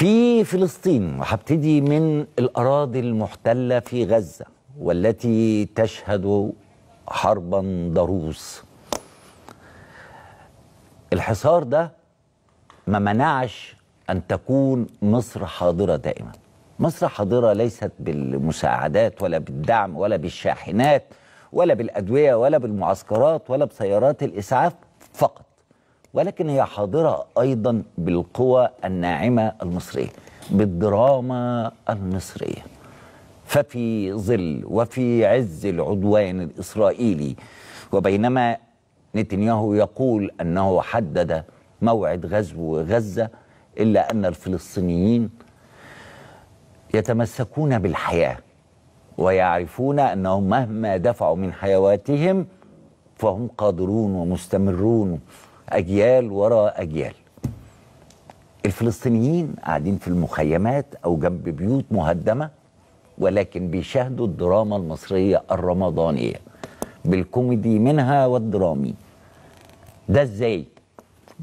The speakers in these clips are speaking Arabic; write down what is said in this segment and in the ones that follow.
في فلسطين وهبتدي من الأراضي المحتلة في غزة والتي تشهد حربا ضروس. الحصار ده ما منعش أن تكون مصر حاضرة دائما. مصر حاضرة ليست بالمساعدات ولا بالدعم ولا بالشاحنات ولا بالأدوية ولا بالمعسكرات ولا بسيارات الإسعاف فقط. ولكن هي حاضرة أيضا بالقوى الناعمة المصرية بالدراما المصرية. ففي ظل وفي عز العدوان الإسرائيلي وبينما نتنياهو يقول أنه حدد موعد غزو غزة إلا أن الفلسطينيين يتمسكون بالحياة ويعرفون أنهم مهما دفعوا من حيواتهم فهم قادرون ومستمرون. أجيال وراء أجيال. الفلسطينيين قاعدين في المخيمات أو جنب بيوت مهدمة ولكن بيشاهدوا الدراما المصرية الرمضانية. بالكوميدي منها والدرامي. ده إزاي؟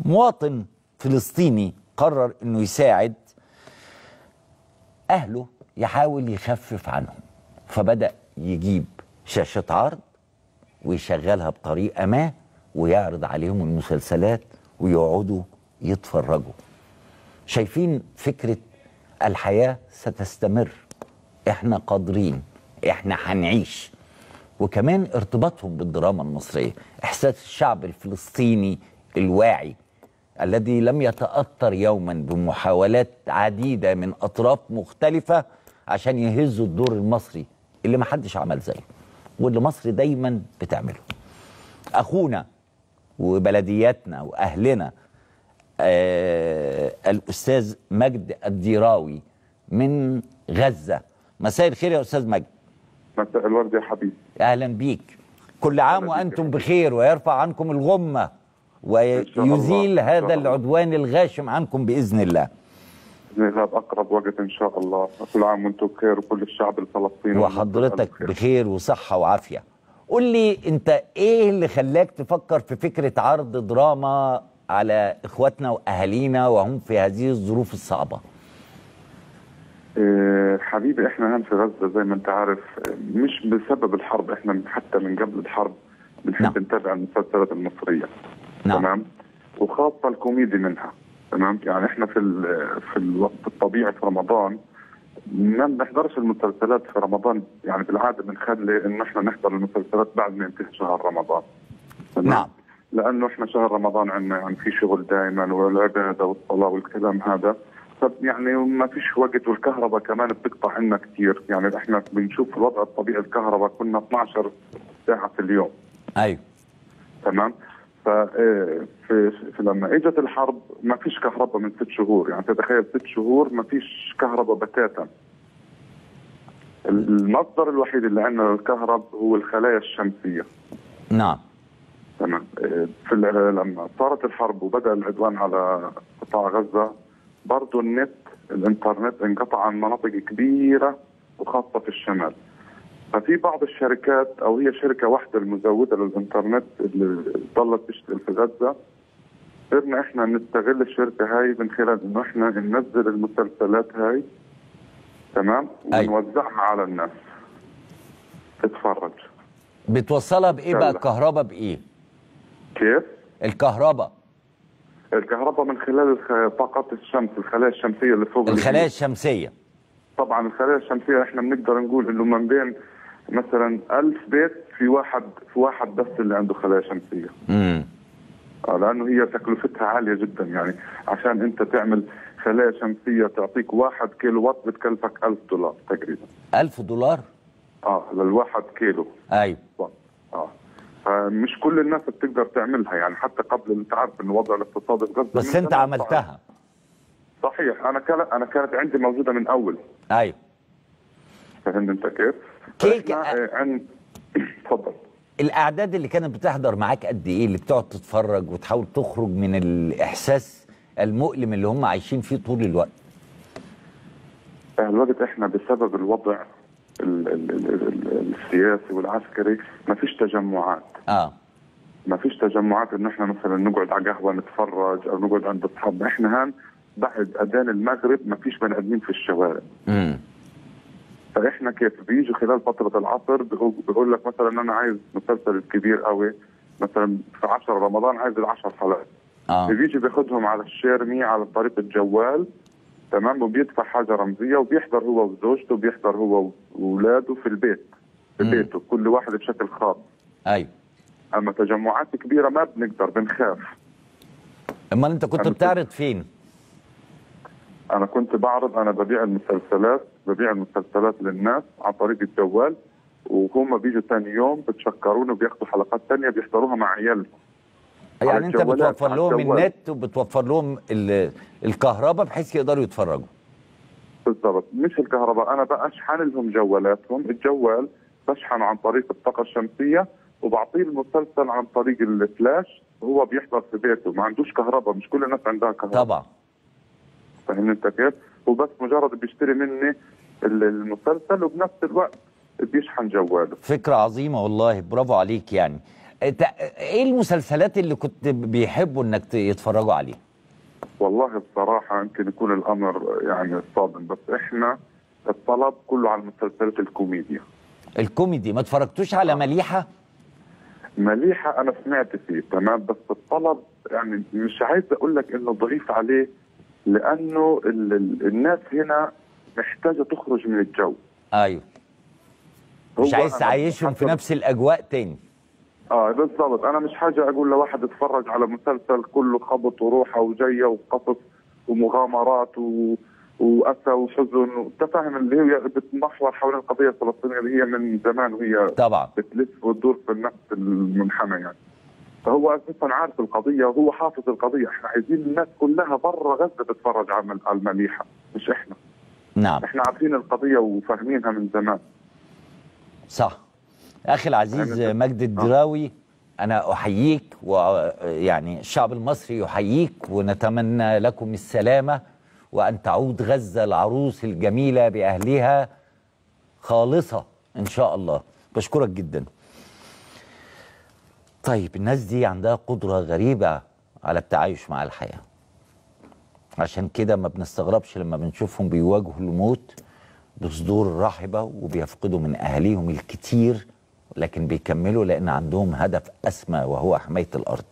مواطن فلسطيني قرر إنه يساعد أهله يحاول يخفف عنهم. فبدأ يجيب شاشة عرض ويشغلها بطريقة ما ويعرض عليهم المسلسلات ويقعدوا يتفرجوا. شايفين فكرة الحياة ستستمر. إحنا قادرين. إحنا هنعيش. وكمان ارتباطهم بالدراما المصرية. إحساس الشعب الفلسطيني الواعي الذي لم يتأثر يوما بمحاولات عديدة من أطراف مختلفة عشان يهزوا الدور المصري اللي ما حدش عمل زيه واللي مصر دايما بتعمله. أخونا وبلدياتنا وأهلنا. آه الأستاذ مجد الديراوي من غزة. مساء الخير يا أستاذ مجد. مساء الورد يا حبيبي. أهلا بيك. كل عام وأنتم بخير ويرفع عنكم الغمة ويزيل هذا العدوان الغاشم عنكم بإذن الله. باذن الله باقرب وقت إن شاء الله. كل عام وأنتم بخير وكل الشعب الفلسطيني وحضرتك بخير وصحة وعافية. قول لي انت إيه اللي خلاك تفكر في فكرة عرض دراما على اخواتنا واهالينا وهم في هذه الظروف الصعبة؟ إيه حبيبي إحنا هون في غزة زي ما انت عارف مش بسبب الحرب إحنا حتى من قبل الحرب بنحب نعم. نتابع المسلسلات المصرية. نعم. تمام؟ وخاصة الكوميدي منها. تمام؟ يعني إحنا في في الوقت الطبيعي في رمضان ما بنحضرش المسلسلات في رمضان. يعني بالعادة بنخلي انه إحنا نحضر المسلسلات بعد ما ينتهي شهر رمضان. نعم. لأنه إحنا شهر رمضان عندنا يعني في شغل دائما والعبادة والصلاة والكلام هذا. يعني ما فيش وقت والكهرباء كمان بتقطع عنا كثير يعني إحنا بنشوف الوضع الطبيعي الكهرباء كنا 12 ساعة في اليوم. أيوه. تمام؟ ف في, في لما إجت الحرب ما فيش كهرباء من ست شهور. يعني تتخيل ست شهور ما فيش كهرباء بتاتا. المصدر الوحيد اللي عندنا للكهرب هو الخلايا الشمسية. نعم. تمام. في لما صارت الحرب وبدأ العدوان على قطاع غزة برضه النت الإنترنت انقطع عن مناطق كبيرة وخاصة في الشمال. ففي بعض الشركات أو هي شركة واحدة المزودة للإنترنت اللي ضلت تشتغل في غزة قدرنا إحنا نستغل الشركة هاي من خلال إنه إحنا ننزل المسلسلات هاي تمام؟ ونوزعها على الناس. تتفرج. بتوصلها بإيه بقى؟ الكهرباء بإيه؟ كيف؟ الكهرباء. الكهرباء من خلال طاقات الشمس الخلايا الشمسية اللي فوق الخلايا الشمسية. طبعا الخلايا الشمسية إحنا بنقدر نقول إنه من بين مثلا ألف بيت في واحد في واحد بس اللي عنده خلايا شمسية. امم لأنه هي تكلفتها عالية جدا يعني عشان أنت تعمل خلايا شمسية تعطيك واحد كيلو وات بتكلفك 1000 دولار تقريبا. 1000 دولار؟ آه للواحد كيلو. أيوه. آه. فمش كل الناس بتقدر تعملها يعني حتى قبل أنت عارف انه الوضع الاقتصادي في غزة بس أنت عملتها. صحيح. أنا كانت أنا كانت عندي موجودة من أول. أيوه. فهمت انت كيف؟ كيك عند تفضل الأعداد اللي كانت بتحضر معاك قد إيه؟ اللي بتقعد تتفرج وتحاول تخرج من الإحساس المؤلم اللي هم عايشين فيه طول الوقت. الوقت إحنا بسبب الوضع ال ال ال السياسي والعسكري ما فيش تجمعات. آه. ما فيش تجمعات انه إحنا مثلا نقعد على قهوة نتفرج أو نقعد عند أصحابنا. إحنا هان بعد أذان المغرب ما فيش بني آدمين في الشوارع. امم كيف بيجوا خلال فترة العصر بيقول لك مثلا أنا عايز مسلسل كبير قوي مثلا في 10 رمضان عايز العشر حلقات. آه. بيجي بياخذهم على الشيرمي على طريق الجوال تمام؟ وبيدفع حاجة رمزية وبيحضر هو وزوجته وبيحضر هو واولاده في البيت في مم. بيته كل واحد بشكل خاص. أيوه أما تجمعات كبيرة ما بنقدر بنخاف. أمال أنت كنت- بتعرض فين؟ أنا كنت بعرض أنا ببيع المسلسلات ببيع المسلسلات للناس عن طريق الجوال وهم بيجوا ثاني يوم بتشكروني وبياخذوا حلقات ثانية بيحضروها مع عيالهم. يعني أنت بتوفر لهم. النت وبتوفر لهم ال- الكهرباء بحيث يقدروا يتفرجوا. بالضبط. مش الكهرباء. أنا بقى اشحن لهم جوالاتهم. الجوال بشحنه عن طريق الطاقة الشمسية وبعطيه المسلسل عن طريق الفلاش وهو بيحضر في بيته. ما عندوش كهرباء. مش كل الناس عندها كهرباء. طبعا. فاهمني انت كيف؟ وبس مجرد بيشتري مني ال- المسلسل وبنفس الوقت بيشحن جواله. فكرة عظيمة والله برافو عليك يعني. إيه المسلسلات اللي كنت بيحبوا انك يتفرجوا عليها؟ والله بصراحة يمكن يكون الأمر يعني صادم بس إحنا الطلب كله على المسلسلات الكوميديا. الكوميدي. ما اتفرجتوش على مليحة؟ مليحة أنا سمعت فيه تمام بس الطلب يعني مش عايز أقول لك إنه ضعيف عليه ال الناس هنا محتاجة تخرج من الجو. أيوه. مش عايز تعيشهم في نفس الأجواء تاني. آه بالضبط. أنا مش حاجة أقول لواحد اتفرج على مسلسل كله خبط وروحة وجاية وقصص ومغامرات و... وأسى وحزن. أنت فاهم اللي هي بتمحور حول القضية الفلسطينية اللي هي من زمان وهي طبعا. بتلف وتدور في نفس المنحنى يعني. فهو أساسا عارف القضية وهو حافظ القضية. إحنا عايزين الناس كلها برا غزة تتفرج على الم- على المليحة مش إحنا. نعم. إحنا عارفين القضية وفاهمينها من زمان. صح. أخي العزيز أنا- مجد الدراوي أنا أحييك ويعني الشعب المصري يحييك ونتمنى لكم السلامة وأن تعود غزة العروس الجميلة بأهلها خالصة إن شاء الله. بشكرك جدا. طيب الناس دي عندها قدرة غريبة على التعايش مع الحياة. عشان كده ما بنستغربش لما بنشوفهم بيواجهوا الموت بصدور رحبة وبيفقدوا من أهاليهم الكتير لكن بيكملوا لأن عندهم هدف أسمى وهو حماية الأرض.